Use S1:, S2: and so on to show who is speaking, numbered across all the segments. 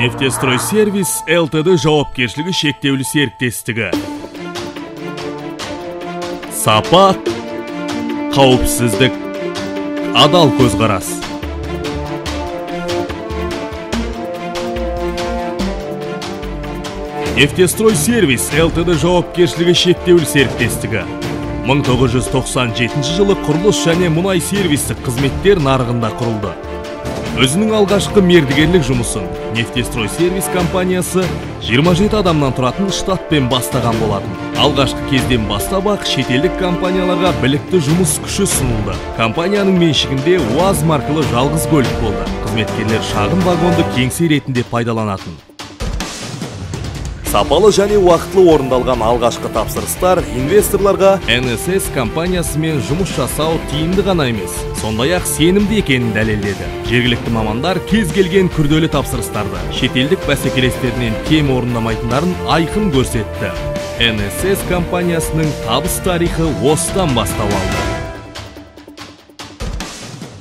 S1: нефтестрой сервис лтд жауапкершілігі шектеулі серіктестігі сапа қауіпсіздік адал көзқарас. Нефтестрой сервис лтд жауапкершілігі шектеулі серіктестігі 1997 жылы құрылыс және мұнай сервистік қызметтер нарығында құрылды. Өзінің алғашқы мердігерлік жұмысын нефтестрой сервис компаниясы 27 адамнан тұратын штатпен бастаған болатын. Алғашқы кезден бастап ақ шетелдік компанияларға білікті жұмыс күші ұсынылды. Компанияның меншігінде уаз маркалы жалғыз көлік болды. Қызметкерлер шағын вагонды кеңсе ретінде пайдаланатын. Сапалы және уақытлы орындалған алғашқы тапсырыстар инвесторларға NSS компаниясымен жұмыс жасау тиімді ғана емес сондай ақ сенімді екенін дәлелдеді. Жергілікті мамандар кез келген күрделі тапсырыстарды шетелдік бәсекелестерінен кем орындамайтындарын айқын көрсетті. NSS компаниясының табыс тарихы осыдан бастау алды.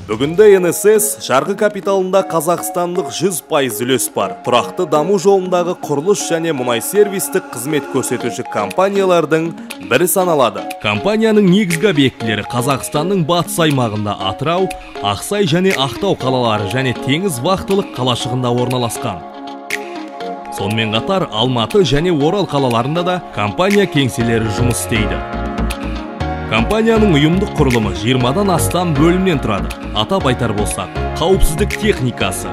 S1: Бүгінде нсс жарғы капиталында қазақстандық 100 пайыз үлес бар. Тұрақты даму жолындағы құрылыс және мұнай сервистік қызмет көрсетуші компаниялардың бірі саналады. Компанияның негізгі объектілері қазақстанның батыс аймағында атырау ақсай және ақтау қалалары және теңіз вахтылық қалашығында орналасқан. Сонымен қатар алматы және орал қалаларында да компания кеңселері жұмыс істейді. Компанияның ұйымдық құрылымы 20-дан астам бөлімнен тұрады. Атап айтар болсақ қауіпсіздік техникасы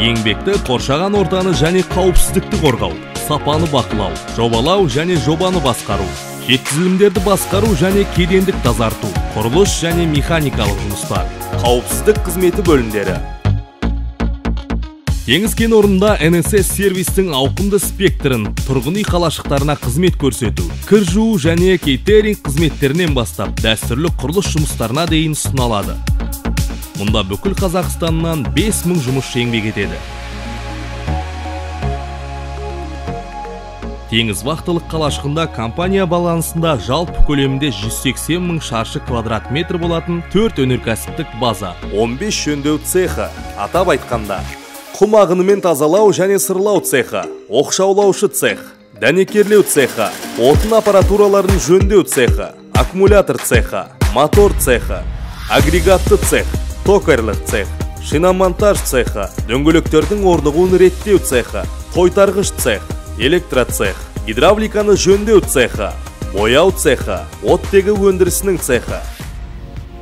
S1: еңбекті қоршаған ортаны және қауіпсіздікті қорғау сапаны бақылау жобалау және жобаны басқару жеткізілімдерді басқару және кедендік тазарту құрылыс және механикалық жұмыстар қауіпсіздік қызметі бөлімдері. Теңіз кен орнында нсс сервистің ауқымды спектрін тұрғын үй қалашықтарына қызмет көрсету кір жуу және кейтеринг қызметтерінен бастап дәстүрлі құрылыс жұмыстарына дейін ұсынылады. Мұнда бүкіл қазақстаннан 5000 жұмысшы еңбек етеді. Теңіз вахтылық қалашығында компания балансында жалпы көлемінде 180 мың шаршы квадрат метр болатын төрт өнеркәсіптік база. 15 жөндеу цехы атап айтқанда. Құм ағынымен тазалау және сырлау цехы оқшаулаушы цех дәнекерлеу цехы отын аппаратураларын жөндеу цехы аккумулятор цехы мотор цехы агрегатты цех токарьлық цех шиномонтаж цехы дөңгелектердің орнығуын реттеу цехы тойтарғыш цех электроцех гидравликаны жөндеу цехы бояу цехы оттегі өндірісінің цехы.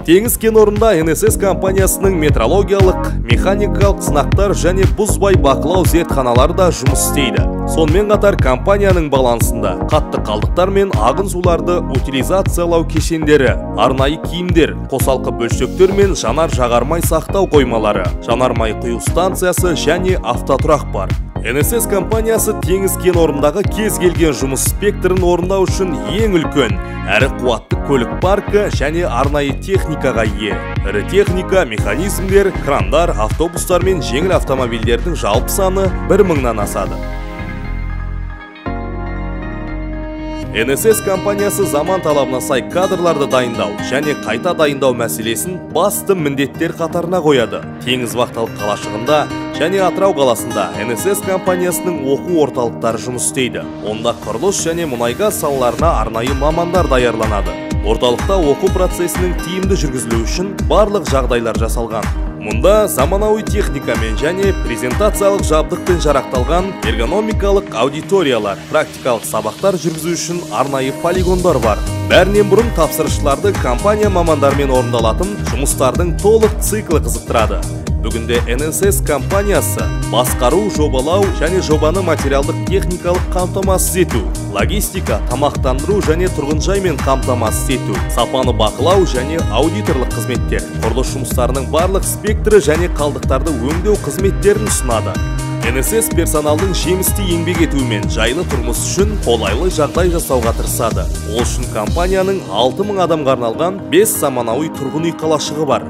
S1: Теңіз кен орнында нсс компаниясының метрологиялық механикалық сынақтар және бұзбай бақылау зертханалары да жұмыс істейді. Сонымен қатар компанияның балансында қатты қалдықтар мен ағын суларды утилизациялау кешендері арнайы киімдер қосалқы бөлшектер мен жанар жағармай сақтау қоймалары жанармай құю станциясы және автотұрақ бар. нсс компаниясы теңіз кен орнындағы кез келген жұмыс спектрін орындау үшін ең үлкен әрі қуатты көлік паркі және арнайы техникаға ие. Ірі техника механизмдер крандар автобустар мен жеңіл автомобильдердің жалпы саны бір мыңнан асады. Нсс компаниясы заман талабына сай кадрларды дайындау және қайта дайындау мәселесін басты міндеттер қатарына қояды. Теңіз вахталық қалашығында және атырау қаласында нсс компаниясының оқу орталықтары жұмыс істейді. Онда құрылыс және мұнайгаз салаларына арнайы мамандар даярланады. Орталықта оқу процесінің тиімді жүргізілуі үшін барлық жағдайлар жасалған. Мұнда заманауи техникамен және презентациялық жабдықпен жарақталған эргономикалық аудиториялар практикалық сабақтар жүргізу үшін арнайы полигондар бар. Бәрінен бұрын тапсырысшыларды компания мамандарымен орындалатын жұмыстардың толық циклі қызықтырады. Бүгінде нсс компаниясы басқару жобалау және жобаны материалдық техникалық қамтамасыз ету логистика тамақтандыру және тұрғынжаймен қамтамасыз ету сапаны бақылау және аудиторлық қызметтер құрылыс жұмыстарының барлық спектрі және қалдықтарды өңдеу қызметтерін ұсынады. Нсс персоналдың жемісті еңбек етуі мен жайлы тұрмыс үшін қолайлы жағдай жасауға тырысады. Ол үшін компанияның 6000 адамға арналған 5 заманауи тұрғын үй қалашығы бар.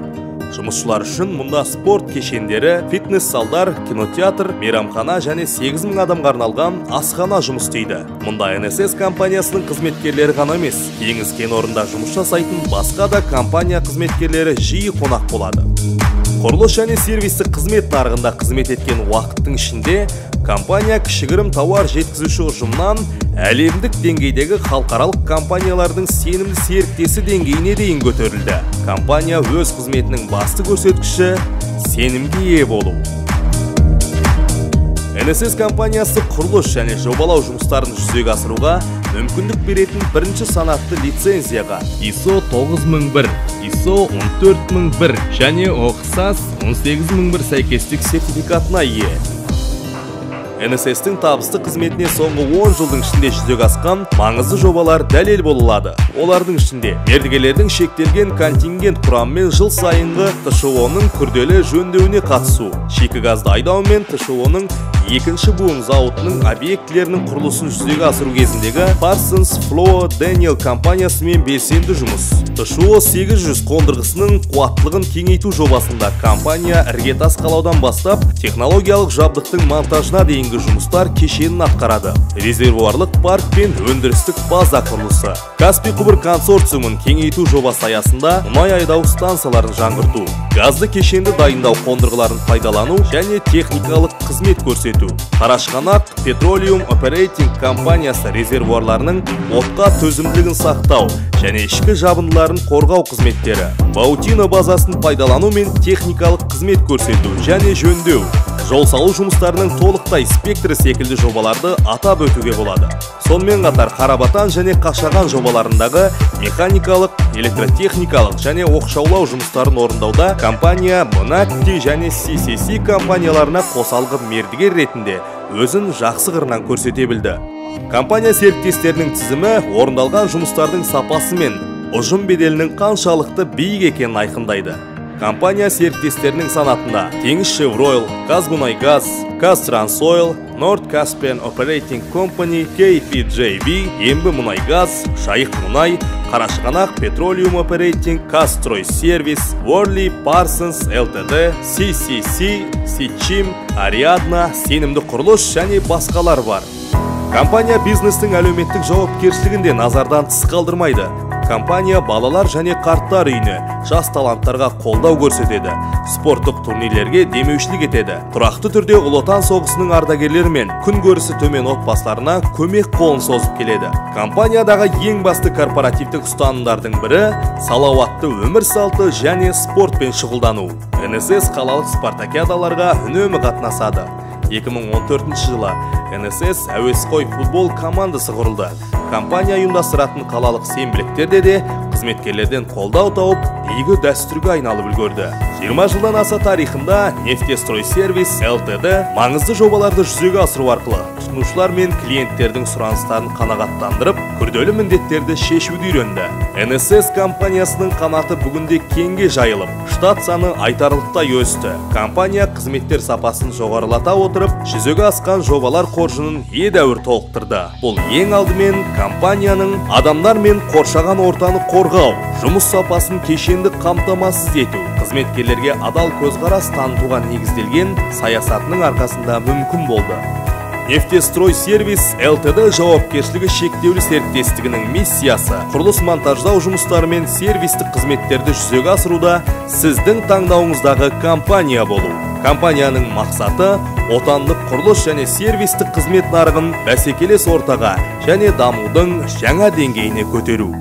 S1: Жұмысшылар үшін мұнда спорт кешендері фитнес залдар кинотеатр мейрамхана және 8000 адамға арналған асхана жұмыс істейді. Мұнда нсс компаниясының қызметкерлері ғана емес теңіз кен орнында жұмыс жасайтын басқа да компания қызметкерлері жиі қонақ болады. Құрылыс және сервистік қызмет нарығында қызмет еткен уақыттың ішінде компания кішігірім тауар жеткізуші ұжымнан әлемдік деңгейдегі халықаралық компаниялардың сенімді серіктесі деңгейіне дейін көтерілді. Компания өз қызметінің басты көрсеткіші сенімге ие болу. NSS компаниясы құрылыс және жобалау жұмыстарын жүзеге асыруға мүмкіндік беретін бірінші санатты лицензияға ISO 9001, ISO 14001 және ұқсас 18001 сәйкестік сертификатына ие. NSS-тің табысты қызметіне соңғы 10 жылдың ішінде жүзеге асқан маңызды жобалар дәлел бола алады. Олардың ішінде мердігерлердің шектелген контингент құрамымен жыл сайынғы ТШО-ның күрделі жөндеуіне қатысу, шикі газды айдау мен ТШО-ның екінші буын зауытының объектілерінің құрылысын жүзеге асыру кезіндегі Parsons Flow Daniel компаниясымен белсенді жұмыс. ТШО 800 қондырғысының қуаттылығын кеңейту жобасында компания іргетас қалаудан бастап технологиялық жабдықтың монтажына дейінгі жұмыстар кешенін атқарады. Резервуарлық парк пен өндірістік база құрылысы. Каспий құбыр консорциумын кеңейту жобасы аясында мұнай айдау станцияларын жаңғырту, газды кешенді дайындау қондырғыларын пайдалану және техникалық қызмет көрсету. Қарашқанақ Petroleum Operating компаниясы резервуарларының отқа төзімділігін сақтау және ішкі жабындыларын қорғау қызметтері. Баутино базасын пайдалану мен техникалық қызмет көрсету және жөндеу. Жол салу жұмыстарының толықтай спектрі секілді жобаларды атап өтуге болады. Сонымен қатар Қарабатан және Қашаған жобаларындағы механикалық, электротехникалық және оқшаулау жұмыстарын орындауда компания Monatti және CCC компанияларына қосалғы мердігер ретінде өзін жақсы қырынан көрсете білді. Компания серіктестерінің тізімі орындалған жұмыстардың сапасы мен ұжым беделінің қаншалықты биік екенін айқындайды компания серіктестерінің санатында теңіз шевройл қазмұнайгаз қазтрансойл норд каспиан оперейтинг компани kpjv ембі мұнайгаз жайық мұнай қарашығанақ петролиум оперейтинг казстрой сервис ворли парсонс лтд ccc сичим ариадна сенімді құрылыс және басқалар бар. Компания бизнестің әлеуметтік жауапкершілігін де назардан тыс қалдырмайды. Компания балалар және қарттар үйіне жас таланттарға қолдау көрсетеді. Спорттық турнирлерге демеушілік етеді. Тұрақты түрде ұлы отан соғысының ардагерлері мен күн көрісі төмен отбасыларына көмек қолын созып келеді. Компаниядағы ең басты корпоративтік ұстанымдардың бірі салауатты өмір салты және спортпен шұғылдану. нсс қалалық спартакиадаларға үнемі қатынасады. 2014 жылы НСС әуесқой футбол командасы құрылды. Компания ұйымдастыратын қалалық сенбіліктерде де қызметкерлерден қолдау тауып игі дәстүрге айналып үлгерді. 20 жылдан аса тарихында нефтестрой сервис лтд маңызды жобаларды жүзеге асыру арқылы тұтынушылар мен клиенттердің сұраныстарын қанағаттандырып күрделі міндеттерді шешуді үйренді. нсс компаниясының қанаты бүгінде кеңге жайылып штат саны айтарлықтай өсті. Компания қызметтер сапасын жоғарылата отырып жүзеге асқан жобалар қоржынын едәуір толықтырды. Бұл ең алдымен компанияның адамдар мен қоршаған ортаны қорғау жұмыс сапасын кешенді қамтамасыз ету қызметкерлерге адал көзқарас танытуға негізделген саясатының арқасында мүмкін болды. Нефтестрой сервис лтд жауапкершілігі шектеулі серіктестігінің миссиясы құрылыс монтаждау жұмыстары мен сервистік қызметтерді жүзеге асыруда сіздің таңдауыңыздағы компания болу. Компанияның мақсаты отандық құрылыс және сервистік қызмет нарығын бәсекелес ортаға және дамудың жаңа деңгейіне көтеру.